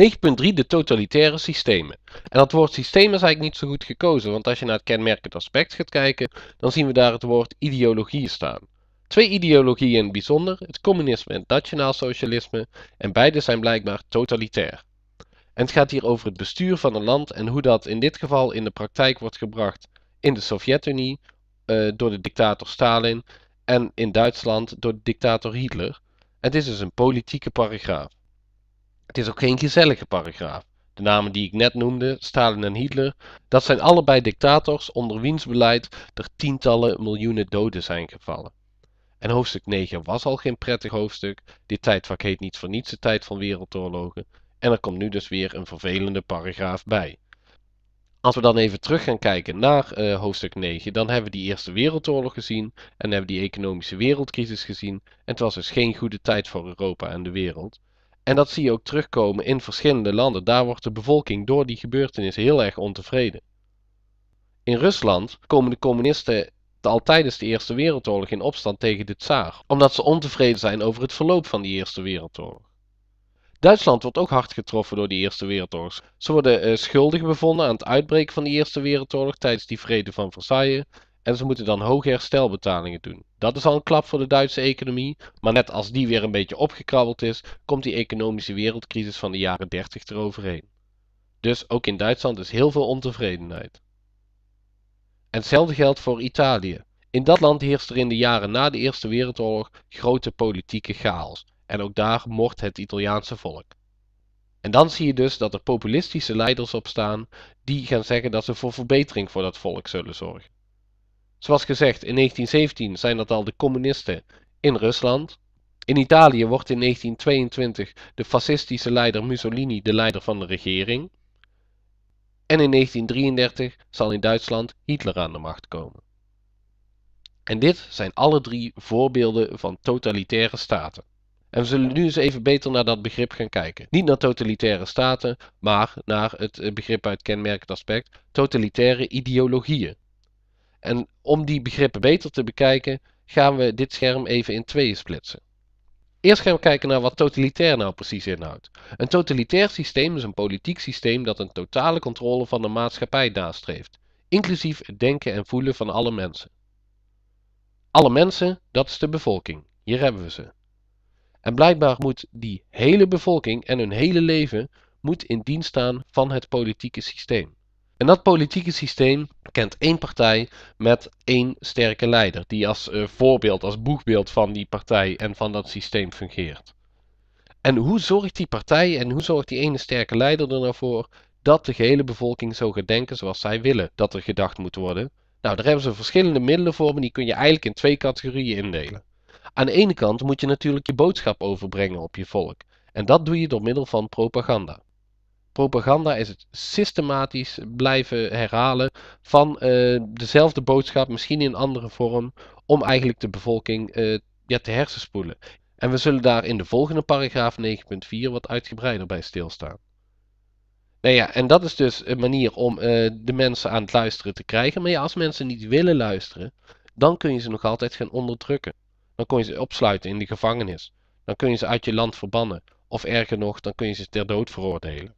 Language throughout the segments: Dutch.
9.3 de totalitaire systemen. En dat woord systeem is eigenlijk niet zo goed gekozen, want als je naar het kenmerkend aspect gaat kijken, dan zien we daar het woord ideologie staan. Twee ideologieën in het bijzonder, het communisme en het nationaal socialisme, en beide zijn blijkbaar totalitair. En het gaat hier over het bestuur van een land en hoe dat in dit geval in de praktijk wordt gebracht in de Sovjet-Unie uh, door de dictator Stalin en in Duitsland door de dictator Hitler. Het is dus een politieke paragraaf. Het is ook geen gezellige paragraaf. De namen die ik net noemde, Stalin en Hitler, dat zijn allebei dictators onder wiens beleid er tientallen miljoenen doden zijn gevallen. En hoofdstuk 9 was al geen prettig hoofdstuk. Dit tijdvak heet niet voor niets de tijd van wereldoorlogen. En er komt nu dus weer een vervelende paragraaf bij. Als we dan even terug gaan kijken naar uh, hoofdstuk 9, dan hebben we die Eerste Wereldoorlog gezien en hebben die economische wereldcrisis gezien. En het was dus geen goede tijd voor Europa en de wereld. En dat zie je ook terugkomen in verschillende landen. Daar wordt de bevolking door die gebeurtenissen heel erg ontevreden. In Rusland komen de communisten al tijdens de Eerste Wereldoorlog in opstand tegen de tsaar, omdat ze ontevreden zijn over het verloop van die Eerste Wereldoorlog. Duitsland wordt ook hard getroffen door die Eerste Wereldoorlog. Ze worden uh, schuldig bevonden aan het uitbreken van de Eerste Wereldoorlog tijdens die vrede van Versailles. En ze moeten dan hoge herstelbetalingen doen. Dat is al een klap voor de Duitse economie. Maar net als die weer een beetje opgekrabbeld is, komt die economische wereldcrisis van de jaren 30 eroverheen. Dus ook in Duitsland is heel veel ontevredenheid. En hetzelfde geldt voor Italië. In dat land heerst er in de jaren na de Eerste Wereldoorlog grote politieke chaos. En ook daar mocht het Italiaanse volk. En dan zie je dus dat er populistische leiders opstaan die gaan zeggen dat ze voor verbetering voor dat volk zullen zorgen. Zoals gezegd, in 1917 zijn dat al de communisten in Rusland. In Italië wordt in 1922 de fascistische leider Mussolini de leider van de regering. En in 1933 zal in Duitsland Hitler aan de macht komen. En dit zijn alle drie voorbeelden van totalitaire staten. En we zullen nu eens even beter naar dat begrip gaan kijken. Niet naar totalitaire staten, maar naar het begrip uit kenmerkend aspect totalitaire ideologieën. En om die begrippen beter te bekijken, gaan we dit scherm even in tweeën splitsen. Eerst gaan we kijken naar wat totalitair nou precies inhoudt. Een totalitair systeem is een politiek systeem dat een totale controle van de maatschappij nastreeft, inclusief het denken en voelen van alle mensen. Alle mensen, dat is de bevolking. Hier hebben we ze. En blijkbaar moet die hele bevolking en hun hele leven moet in dienst staan van het politieke systeem. En dat politieke systeem kent één partij met één sterke leider, die als uh, voorbeeld, als boegbeeld van die partij en van dat systeem fungeert. En hoe zorgt die partij en hoe zorgt die ene sterke leider er nou voor dat de gehele bevolking zo gaat denken zoals zij willen dat er gedacht moet worden? Nou, daar hebben ze verschillende middelen voor, maar die kun je eigenlijk in twee categorieën indelen. Aan de ene kant moet je natuurlijk je boodschap overbrengen op je volk. En dat doe je door middel van propaganda. Propaganda is het systematisch blijven herhalen van uh, dezelfde boodschap, misschien in een andere vorm, om eigenlijk de bevolking uh, ja, te hersenspoelen. En we zullen daar in de volgende paragraaf 9.4 wat uitgebreider bij stilstaan. Nou ja, en dat is dus een manier om uh, de mensen aan het luisteren te krijgen. Maar ja, als mensen niet willen luisteren, dan kun je ze nog altijd gaan onderdrukken. Dan kun je ze opsluiten in de gevangenis. Dan kun je ze uit je land verbannen. Of erger nog, dan kun je ze ter dood veroordelen.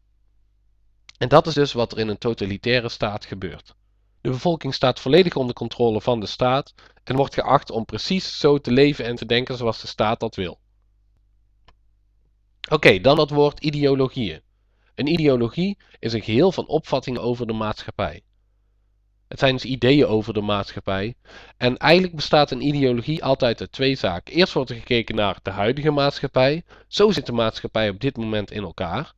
En dat is dus wat er in een totalitaire staat gebeurt. De bevolking staat volledig onder controle van de staat en wordt geacht om precies zo te leven en te denken zoals de staat dat wil. Oké, dan het woord ideologieën. Een ideologie is een geheel van opvattingen over de maatschappij. Het zijn dus ideeën over de maatschappij. En eigenlijk bestaat een ideologie altijd uit twee zaken. Eerst wordt er gekeken naar de huidige maatschappij. Zo zit de maatschappij op dit moment in elkaar.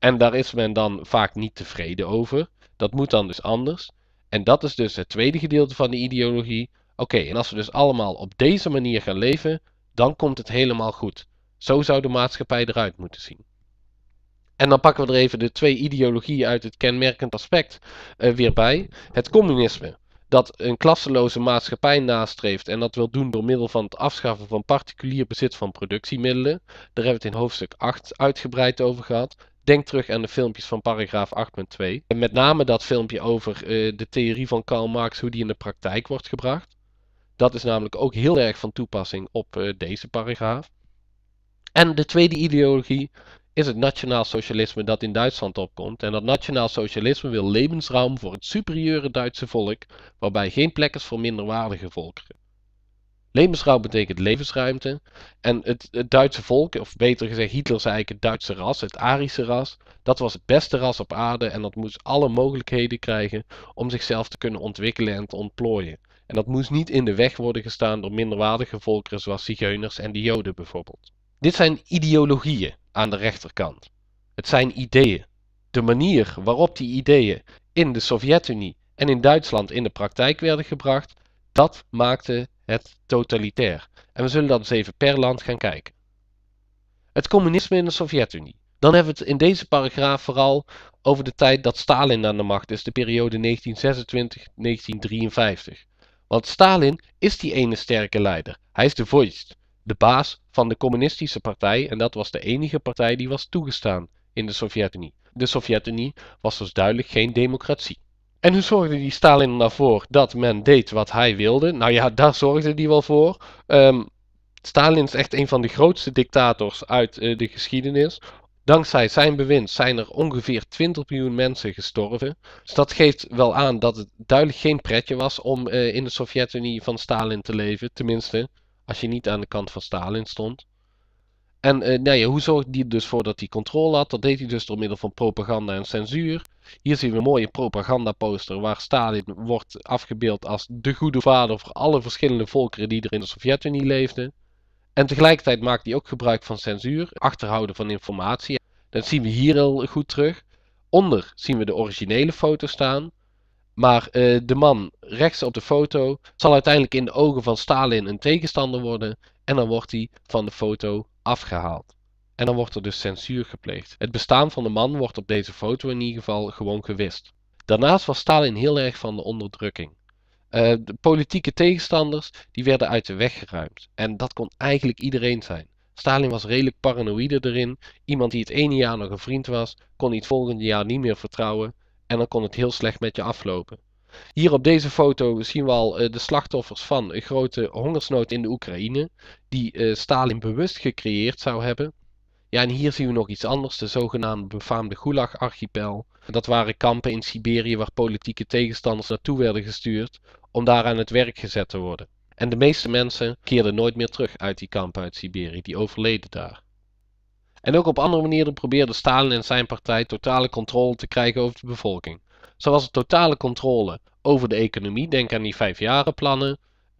En daar is men dan vaak niet tevreden over. Dat moet dan dus anders. En dat is dus het tweede gedeelte van de ideologie. Oké, en als we dus allemaal op deze manier gaan leven, dan komt het helemaal goed. Zo zou de maatschappij eruit moeten zien. En dan pakken we er even de twee ideologieën uit het kenmerkend aspect uh, weer bij. Het communisme, dat een klasseloze maatschappij nastreeft en dat wil doen door middel van het afschaffen van particulier bezit van productiemiddelen. Daar hebben we het in hoofdstuk 8 uitgebreid over gehad. Denk terug aan de filmpjes van paragraaf 8.2. En met name dat filmpje over uh, de theorie van Karl Marx, hoe die in de praktijk wordt gebracht. Dat is namelijk ook heel erg van toepassing op uh, deze paragraaf. En de tweede ideologie is het nationaal socialisme dat in Duitsland opkomt. En dat nationaal socialisme wil levensruim voor het superieure Duitse volk, waarbij geen plek is voor minderwaardige volkeren. Levensruim betekent levensruimte. En het, het, Duitse volk, of beter gezegd Hitler zei eigenlijk het Duitse ras, het Arische ras, dat was het beste ras op aarde en dat moest alle mogelijkheden krijgen om zichzelf te kunnen ontwikkelen en te ontplooien. En dat moest niet in de weg worden gestaan door minderwaardige volkeren zoals zigeuners en de joden bijvoorbeeld. Dit zijn ideologieën aan de rechterkant. Het zijn ideeën. De manier waarop die ideeën in de Sovjet-Unie en in Duitsland in de praktijk werden gebracht, dat maakte het totalitair. En we zullen dat eens even per land gaan kijken. Het communisme in de Sovjet-Unie. Dan hebben we het in deze paragraaf vooral over de tijd dat Stalin aan de macht is, de periode 1926-1953. Want Stalin is die ene sterke leider. Hij is de voice, de baas van de communistische partij en dat was de enige partij die was toegestaan in de Sovjet-Unie. De Sovjet-Unie was dus duidelijk geen democratie. En hoe zorgde die Stalin ervoor dat men deed wat hij wilde? Nou ja, daar zorgde hij wel voor. Um, Stalin is echt een van de grootste dictators uit uh, de geschiedenis. Dankzij zijn bewind zijn er ongeveer 20 miljoen mensen gestorven. Dus dat geeft wel aan dat het duidelijk geen pretje was om uh, in de Sovjet-Unie van Stalin te leven. Tenminste, als je niet aan de kant van Stalin stond. En uh, nou ja, hoe zorgde hij dus voor dat hij controle had? Dat deed hij dus door middel van propaganda en censuur. Hier zien we een mooie propagandaposter waar Stalin wordt afgebeeld als de goede vader voor alle verschillende volkeren die er in de Sovjet-Unie leefden. En tegelijkertijd maakt hij ook gebruik van censuur, achterhouden van informatie. Dat zien we hier heel goed terug. Onder zien we de originele foto staan. Maar uh, de man rechts op de foto zal uiteindelijk in de ogen van Stalin een tegenstander worden. En dan wordt hij van de foto afgehaald. En dan wordt er dus censuur gepleegd. Het bestaan van de man wordt op deze foto in ieder geval gewoon gewist. Daarnaast was Stalin heel erg van de onderdrukking. Uh, de politieke tegenstanders die werden uit de weg geruimd. En dat kon eigenlijk iedereen zijn. Stalin was redelijk paranoïde erin. Iemand die het ene jaar nog een vriend was, kon hij het volgende jaar niet meer vertrouwen. En dan kon het heel slecht met je aflopen. Hier op deze foto zien we al uh, de slachtoffers van een grote hongersnood in de Oekraïne. Die uh, Stalin bewust gecreëerd zou hebben. Ja, en hier zien we nog iets anders, de zogenaamde befaamde Gulag-archipel. Dat waren kampen in Siberië waar politieke tegenstanders naartoe werden gestuurd om daar aan het werk gezet te worden. En de meeste mensen keerden nooit meer terug uit die kampen uit Siberië, die overleden daar. En ook op andere manieren probeerde Stalin en zijn partij totale controle te krijgen over de bevolking. Zo was het totale controle over de economie, denk aan die vijfjarenplannen.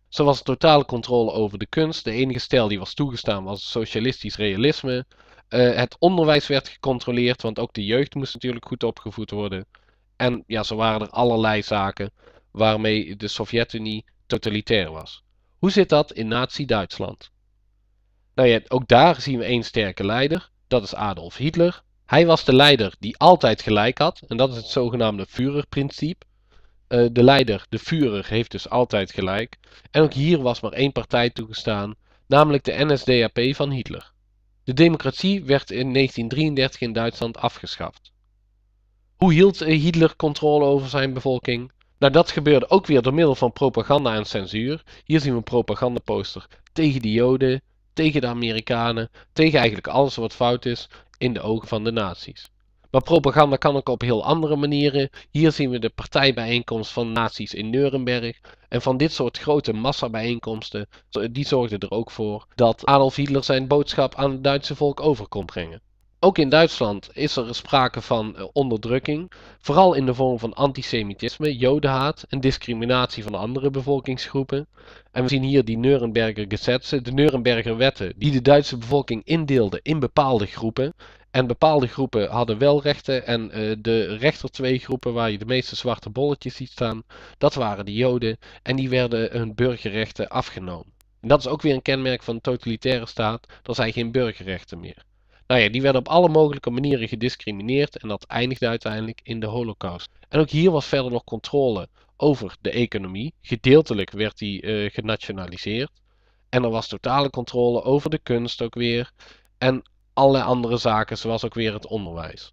Zo was het totale controle over de kunst, de enige stijl die was toegestaan was socialistisch realisme. Uh, het onderwijs werd gecontroleerd, want ook de jeugd moest natuurlijk goed opgevoed worden. En ja, zo waren er allerlei zaken waarmee de Sovjet-Unie totalitair was. Hoe zit dat in Nazi-Duitsland? Nou ja, ook daar zien we één sterke leider, dat is Adolf Hitler. Hij was de leider die altijd gelijk had, en dat is het zogenaamde Führerprincipe. Uh, de leider, de Führer, heeft dus altijd gelijk. En ook hier was maar één partij toegestaan, namelijk de NSDAP van Hitler. De democratie werd in 1933 in Duitsland afgeschaft. Hoe hield Hitler controle over zijn bevolking? Nou, dat gebeurde ook weer door middel van propaganda en censuur. Hier zien we een propagandaposter tegen de Joden, tegen de Amerikanen, tegen eigenlijk alles wat fout is in de ogen van de nazi's. Maar propaganda kan ook op heel andere manieren. Hier zien we de partijbijeenkomst van nazi's in Nuremberg. En van dit soort grote massabijeenkomsten, die zorgden er ook voor dat Adolf Hitler zijn boodschap aan het Duitse volk over kon brengen. Ook in Duitsland is er sprake van eh, onderdrukking, vooral in de vorm van antisemitisme, jodenhaat en discriminatie van andere bevolkingsgroepen. En we zien hier die Nuremberger Gesetze, de Nuremberger wetten, die de Duitse bevolking indeelden in bepaalde groepen. En bepaalde groepen hadden wel rechten en uh, de rechter twee groepen waar je de meeste zwarte bolletjes ziet staan, dat waren de Joden en die werden hun burgerrechten afgenomen. En dat is ook weer een kenmerk van een totalitaire staat, er zijn geen burgerrechten meer. Nou ja, die werden op alle mogelijke manieren gediscrimineerd en dat eindigde uiteindelijk in de holocaust. En ook hier was verder nog controle over de economie. Gedeeltelijk werd die uh, genationaliseerd. En er was totale controle over de kunst ook weer. En allerlei andere zaken, zoals ook weer het onderwijs.